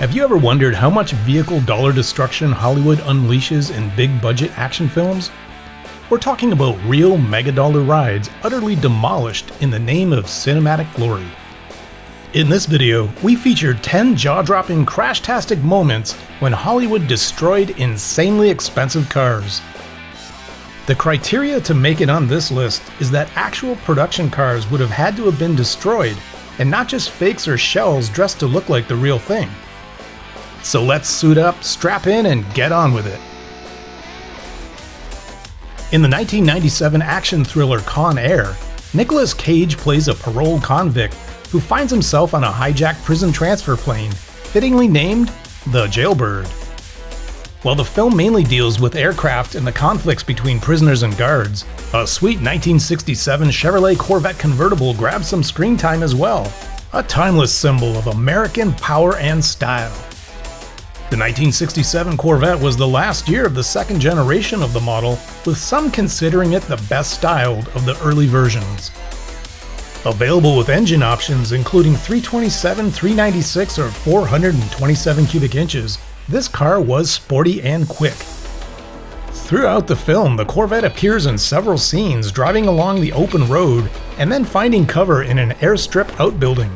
Have you ever wondered how much vehicle dollar destruction Hollywood unleashes in big budget action films? We're talking about real mega dollar rides utterly demolished in the name of cinematic glory. In this video, we feature 10 jaw dropping crash tastic moments when Hollywood destroyed insanely expensive cars. The criteria to make it on this list is that actual production cars would have had to have been destroyed, and not just fakes or shells dressed to look like the real thing. So let's suit up, strap in, and get on with it. In the 1997 action thriller Con Air, Nicolas Cage plays a paroled convict who finds himself on a hijacked prison transfer plane, fittingly named the Jailbird. While the film mainly deals with aircraft and the conflicts between prisoners and guards, a sweet 1967 Chevrolet Corvette convertible grabs some screen time as well, a timeless symbol of American power and style. The 1967 Corvette was the last year of the second generation of the model, with some considering it the best styled of the early versions. Available with engine options including 327, 396, or 427 cubic inches, this car was sporty and quick. Throughout the film, the Corvette appears in several scenes driving along the open road and then finding cover in an airstrip outbuilding.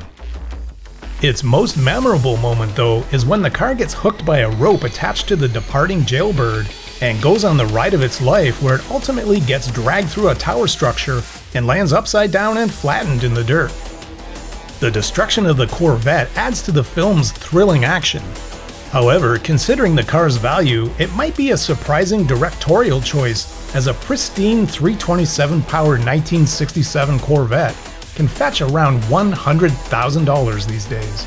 Its most memorable moment, though, is when the car gets hooked by a rope attached to the departing jailbird and goes on the ride of its life where it ultimately gets dragged through a tower structure and lands upside down and flattened in the dirt. The destruction of the Corvette adds to the film's thrilling action, However, considering the car's value, it might be a surprising directorial choice as a pristine 327 powered 1967 Corvette can fetch around $100,000 these days.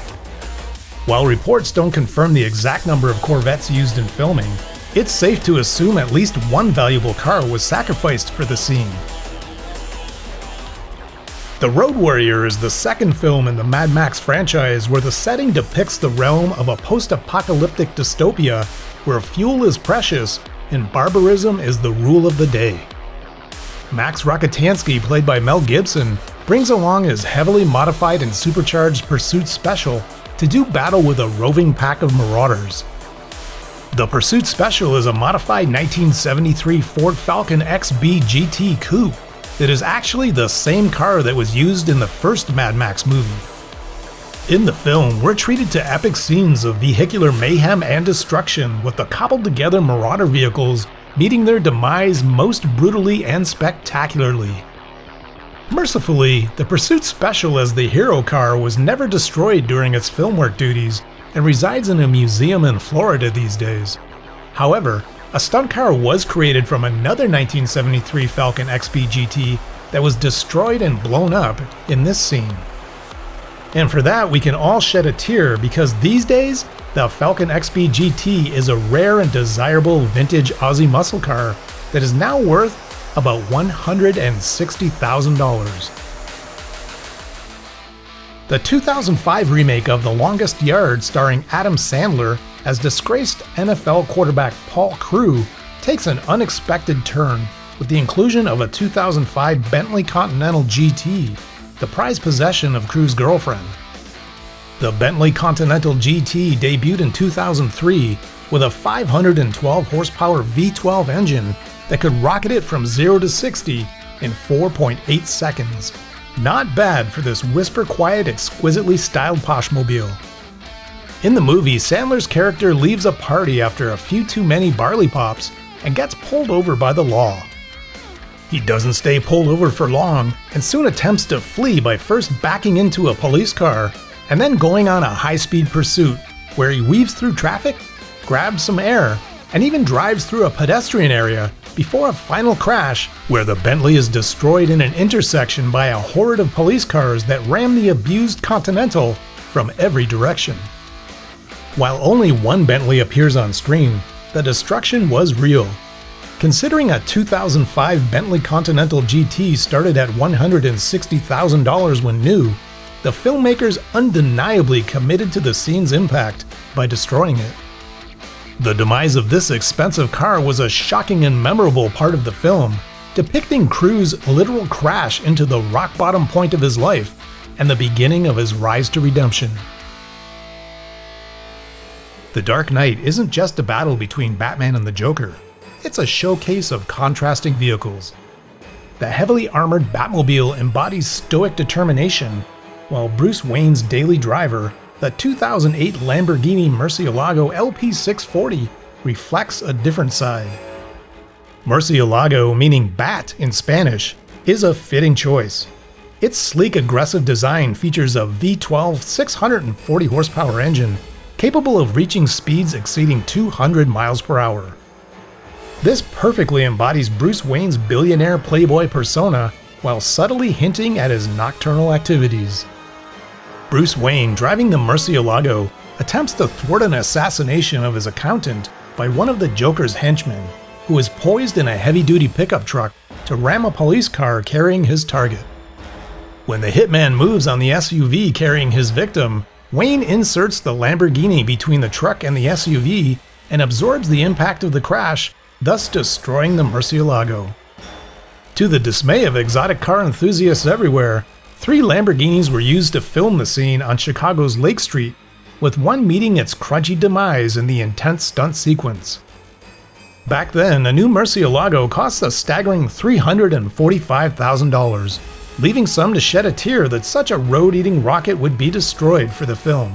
While reports don't confirm the exact number of Corvettes used in filming, it's safe to assume at least one valuable car was sacrificed for the scene. The Road Warrior is the second film in the Mad Max franchise where the setting depicts the realm of a post apocalyptic dystopia where fuel is precious and barbarism is the rule of the day. Max Rockatansky, played by Mel Gibson, brings along his heavily modified and supercharged Pursuit Special to do battle with a roving pack of marauders. The Pursuit Special is a modified 1973 Ford Falcon XB GT Coupe it is actually the same car that was used in the first Mad Max movie. In the film, we're treated to epic scenes of vehicular mayhem and destruction with the cobbled together Marauder vehicles meeting their demise most brutally and spectacularly. Mercifully, the Pursuit Special as the hero car was never destroyed during its film work duties and resides in a museum in Florida these days. However, a stunt car was created from another 1973 Falcon XB GT that was destroyed and blown up in this scene. And for that, we can all shed a tear because these days, the Falcon XB GT is a rare and desirable vintage Aussie muscle car that is now worth about $160,000. The 2005 remake of The Longest Yard starring Adam Sandler as disgraced NFL quarterback Paul Crewe takes an unexpected turn with the inclusion of a 2005 Bentley Continental GT, the prized possession of Crewe's girlfriend. The Bentley Continental GT debuted in 2003 with a 512 horsepower V12 engine that could rocket it from 0 to 60 in 4.8 seconds. Not bad for this whisper quiet, exquisitely styled Poshmobile. In the movie, Sandler's character leaves a party after a few too many barley pops and gets pulled over by the law. He doesn't stay pulled over for long and soon attempts to flee by first backing into a police car and then going on a high speed pursuit where he weaves through traffic, grabs some air, and even drives through a pedestrian area before a final crash where the Bentley is destroyed in an intersection by a horde of police cars that ram the abused Continental from every direction. While only one Bentley appears on screen, the destruction was real. Considering a 2005 Bentley Continental GT started at $160,000 when new, the filmmakers undeniably committed to the scene's impact by destroying it. The demise of this expensive car was a shocking and memorable part of the film, depicting Crewe's literal crash into the rock bottom point of his life and the beginning of his rise to redemption. The Dark Knight isn't just a battle between Batman and the Joker, it's a showcase of contrasting vehicles. The heavily armored Batmobile embodies stoic determination, while Bruce Wayne's daily driver, the 2008 Lamborghini Murcielago LP640, reflects a different side. Murcielago, meaning bat in Spanish, is a fitting choice. Its sleek, aggressive design features a V12 640 horsepower engine capable of reaching speeds exceeding 200 miles per hour. This perfectly embodies Bruce Wayne's billionaire playboy persona while subtly hinting at his nocturnal activities. Bruce Wayne, driving the Murcielago, attempts to thwart an assassination of his accountant by one of the Joker's henchmen, who is poised in a heavy duty pickup truck to ram a police car carrying his target. When the hitman moves on the SUV carrying his victim, Wayne inserts the Lamborghini between the truck and the SUV and absorbs the impact of the crash, thus destroying the Murcielago. To the dismay of exotic car enthusiasts everywhere, three Lamborghinis were used to film the scene on Chicago's Lake Street, with one meeting its crunchy demise in the intense stunt sequence. Back then, a new Murcielago cost a staggering $345,000 leaving some to shed a tear that such a road eating rocket would be destroyed for the film.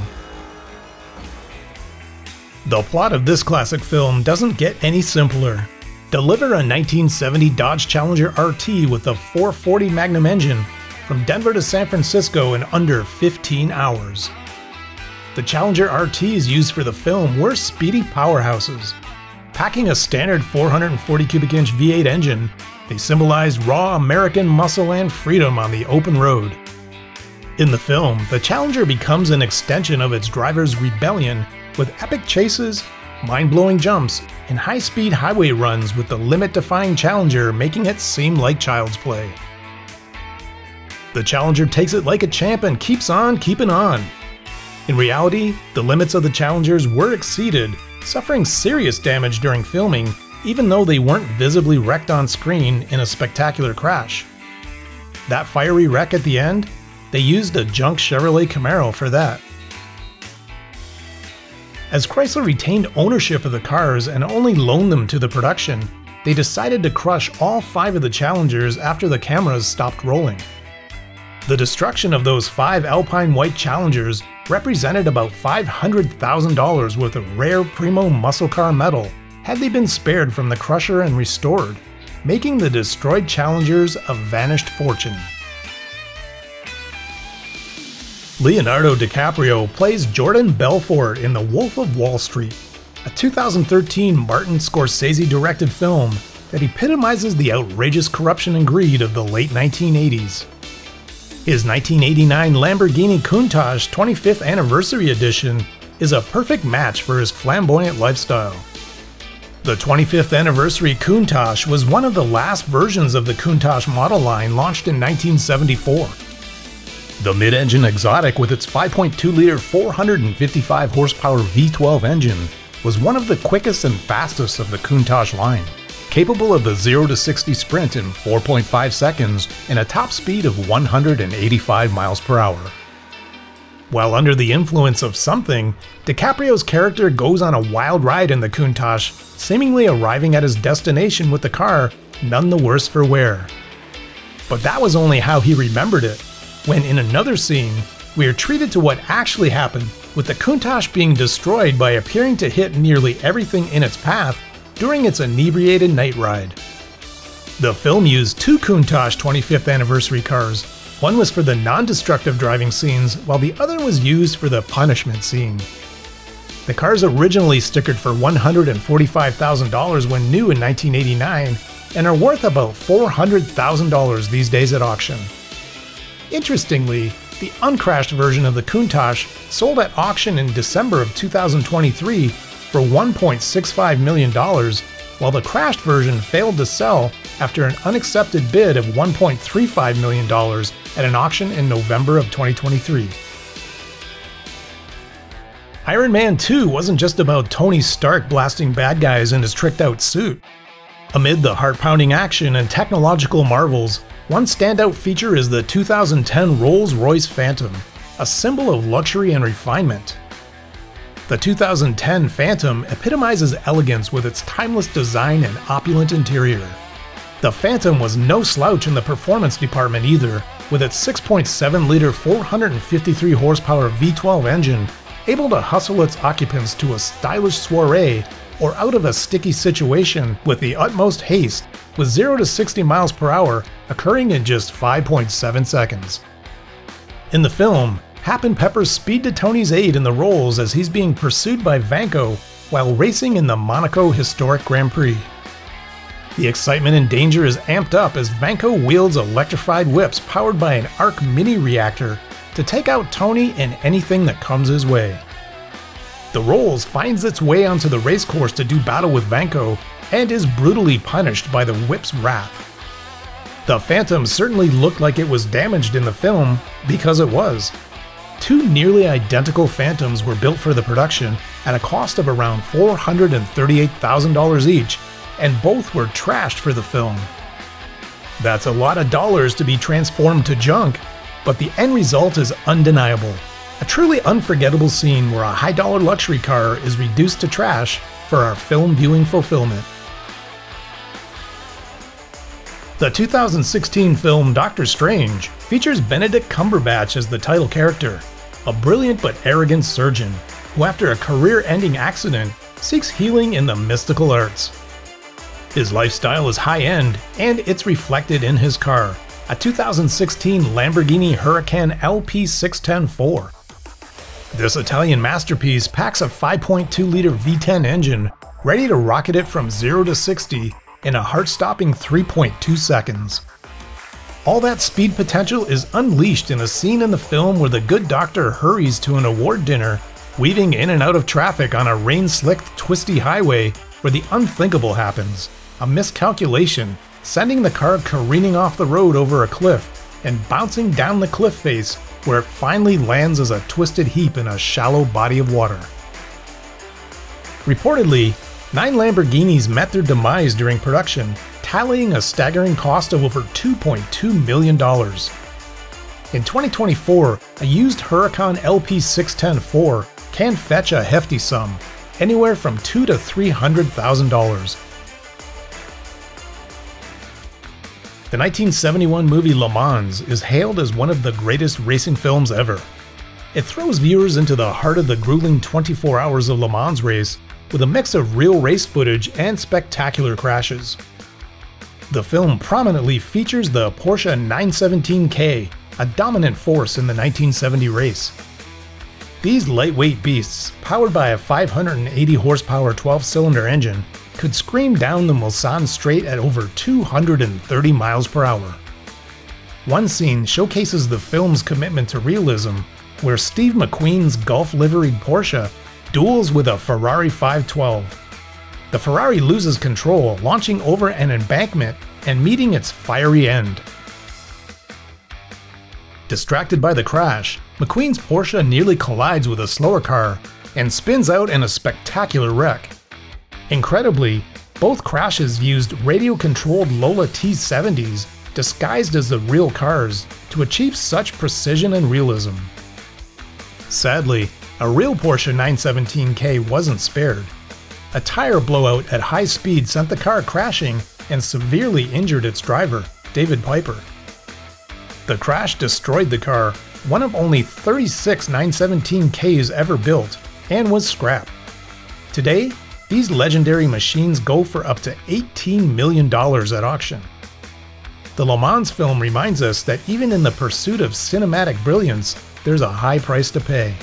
The plot of this classic film doesn't get any simpler. Deliver a 1970 Dodge Challenger RT with a 440 Magnum engine from Denver to San Francisco in under 15 hours. The Challenger RTs used for the film were speedy powerhouses. Packing a standard 440 cubic inch V8 engine, they symbolized raw American muscle and freedom on the open road. In the film, the Challenger becomes an extension of its driver's rebellion with epic chases, mind blowing jumps, and high speed highway runs with the limit defying Challenger making it seem like child's play. The Challenger takes it like a champ and keeps on keeping on. In reality, the limits of the Challengers were exceeded, suffering serious damage during filming even though they weren't visibly wrecked on screen in a spectacular crash. That fiery wreck at the end, they used a junk Chevrolet Camaro for that. As Chrysler retained ownership of the cars and only loaned them to the production, they decided to crush all five of the Challengers after the cameras stopped rolling. The destruction of those five Alpine White Challengers represented about $500,000 worth of rare primo muscle car metal had they been spared from the Crusher and restored, making the destroyed Challengers a vanished fortune. Leonardo DiCaprio plays Jordan Belfort in The Wolf of Wall Street, a 2013 Martin Scorsese directed film that epitomizes the outrageous corruption and greed of the late 1980s. His 1989 Lamborghini Countach 25th Anniversary Edition is a perfect match for his flamboyant lifestyle. The 25th anniversary Countach was one of the last versions of the Countach model line launched in 1974. The mid-engine exotic with its 5.2-liter 455 horsepower V12 engine was one of the quickest and fastest of the Countach line, capable of the 0 to 60 sprint in 4.5 seconds and a top speed of 185 miles per hour. While under the influence of something, DiCaprio's character goes on a wild ride in the Countach, seemingly arriving at his destination with the car none the worse for wear. But that was only how he remembered it, when in another scene, we are treated to what actually happened, with the Countach being destroyed by appearing to hit nearly everything in its path during its inebriated night ride. The film used two Countach 25th anniversary cars, one was for the non-destructive driving scenes, while the other was used for the punishment scene. The cars originally stickered for $145,000 when new in 1989 and are worth about $400,000 these days at auction. Interestingly, the uncrashed version of the Countach sold at auction in December of 2023 for $1.65 million, while the crashed version failed to sell after an unaccepted bid of $1.35 million at an auction in November of 2023. Iron Man 2 wasn't just about Tony Stark blasting bad guys in his tricked out suit. Amid the heart pounding action and technological marvels, one standout feature is the 2010 Rolls Royce Phantom, a symbol of luxury and refinement. The 2010 Phantom epitomizes elegance with its timeless design and opulent interior. The Phantom was no slouch in the performance department either, with its 6.7 liter 453 horsepower V12 engine able to hustle its occupants to a stylish soiree or out of a sticky situation with the utmost haste, with 0 to 60 miles per hour occurring in just 5.7 seconds. In the film, Hap and Pepper speed to Tony's aid in the rolls as he's being pursued by Vanko while racing in the Monaco Historic Grand Prix. The excitement and danger is amped up as Vanko wields electrified whips powered by an arc mini reactor to take out Tony and anything that comes his way. The Rolls finds its way onto the racecourse to do battle with Vanko and is brutally punished by the whip's wrath. The Phantom certainly looked like it was damaged in the film because it was, Two nearly identical Phantoms were built for the production at a cost of around $438,000 each, and both were trashed for the film. That's a lot of dollars to be transformed to junk, but the end result is undeniable. A truly unforgettable scene where a high dollar luxury car is reduced to trash for our film viewing fulfillment. The 2016 film Doctor Strange features Benedict Cumberbatch as the title character, a brilliant but arrogant surgeon who, after a career ending accident, seeks healing in the mystical arts. His lifestyle is high end, and it's reflected in his car, a 2016 Lamborghini Huracan LP6104. This Italian masterpiece packs a 5.2 liter V10 engine ready to rocket it from 0 to 60 in a heart stopping 3.2 seconds. All that speed potential is unleashed in a scene in the film where the good doctor hurries to an award dinner, weaving in and out of traffic on a rain slicked, twisty highway where the unthinkable happens a miscalculation, sending the car careening off the road over a cliff and bouncing down the cliff face where it finally lands as a twisted heap in a shallow body of water. Reportedly, nine Lamborghinis met their demise during production, tallying a staggering cost of over $2.2 million. In 2024, a used Huracan LP6104 can fetch a hefty sum, anywhere from two to $300,000. The 1971 movie Le Mans is hailed as one of the greatest racing films ever. It throws viewers into the heart of the grueling 24 hours of Le Mans race with a mix of real race footage and spectacular crashes. The film prominently features the Porsche 917K, a dominant force in the 1970 race. These lightweight beasts, powered by a 580 horsepower 12 cylinder engine, could scream down the Mulsanne Straight at over 230 miles per hour. One scene showcases the film's commitment to realism, where Steve McQueen's Gulf liveried Porsche duels with a Ferrari 512 the Ferrari loses control, launching over an embankment and meeting its fiery end. Distracted by the crash, McQueen's Porsche nearly collides with a slower car and spins out in a spectacular wreck. Incredibly, both crashes used radio controlled Lola T70s disguised as the real cars to achieve such precision and realism. Sadly, a real Porsche 917K wasn't spared, a tire blowout at high speed sent the car crashing and severely injured its driver, David Piper. The crash destroyed the car, one of only 36 917Ks ever built, and was scrapped. Today, these legendary machines go for up to $18 million at auction. The Le Mans film reminds us that even in the pursuit of cinematic brilliance, there's a high price to pay.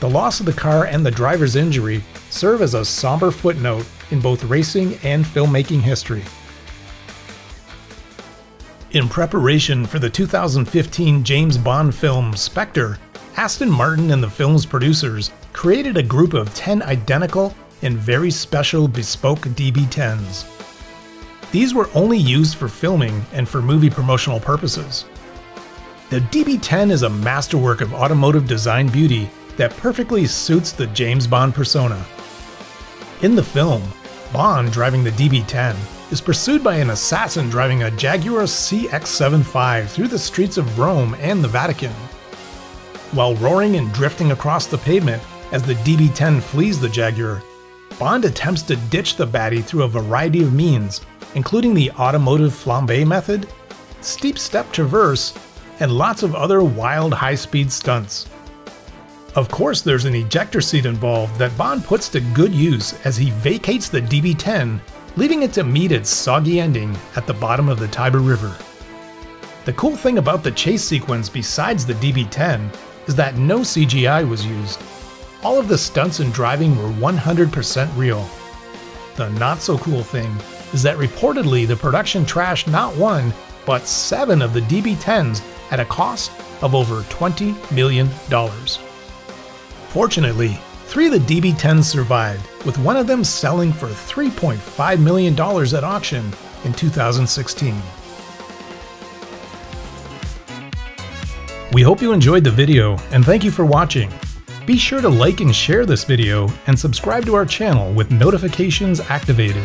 The loss of the car and the driver's injury serve as a somber footnote in both racing and filmmaking history. In preparation for the 2015 James Bond film Spectre, Aston Martin and the film's producers created a group of 10 identical and very special bespoke DB10s. These were only used for filming and for movie promotional purposes. The DB10 is a masterwork of automotive design beauty that perfectly suits the James Bond persona. In the film, Bond driving the DB10 is pursued by an assassin driving a Jaguar CX75 through the streets of Rome and the Vatican. While roaring and drifting across the pavement, As the DB-10 flees the Jaguar, Bond attempts to ditch the baddie through a variety of means, including the automotive flambe method, steep step traverse, and lots of other wild high-speed stunts. Of course, there's an ejector seat involved that Bond puts to good use as he vacates the DB-10, leaving it to meet its soggy ending at the bottom of the Tiber River. The cool thing about the chase sequence besides the DB-10 is that no CGI was used. All of the stunts and driving were 100% real. The not so cool thing is that reportedly the production trashed not one, but seven of the DB-10s at a cost of over $20 million. Fortunately, three of the DB-10s survived, with one of them selling for $3.5 million at auction in 2016. We hope you enjoyed the video, and thank you for watching. Be sure to like and share this video, and subscribe to our channel with notifications activated.